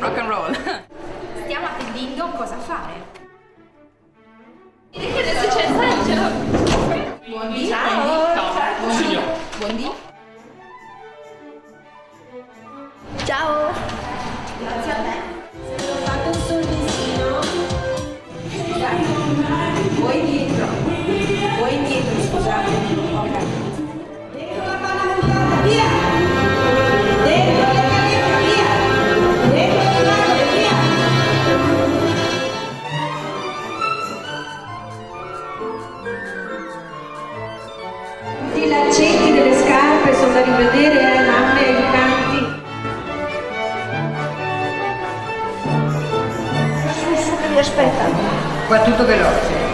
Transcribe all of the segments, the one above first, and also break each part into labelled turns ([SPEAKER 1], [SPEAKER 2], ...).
[SPEAKER 1] Rock and roll.
[SPEAKER 2] Stiamo attendendo cosa fare.
[SPEAKER 3] Perché adesso c'è il saggio.
[SPEAKER 2] Buondì.
[SPEAKER 1] Ciao.
[SPEAKER 2] Buondì. Buondì.
[SPEAKER 3] Ciao.
[SPEAKER 2] Grazie a te.
[SPEAKER 4] Rivedere, eh, mamme, aiutanti.
[SPEAKER 3] Aspetta.
[SPEAKER 1] Qua tutto veloce.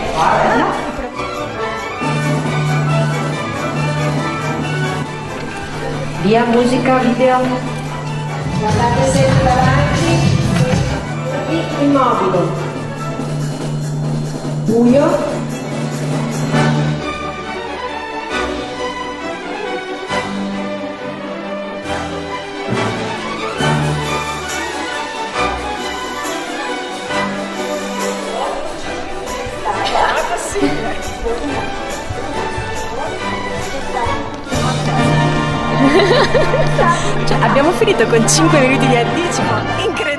[SPEAKER 4] Via musica, video. Guardate sempre davanti. Immobile. Buio.
[SPEAKER 5] Cioè, abbiamo finito con 5 minuti di anticipo. Incredibile.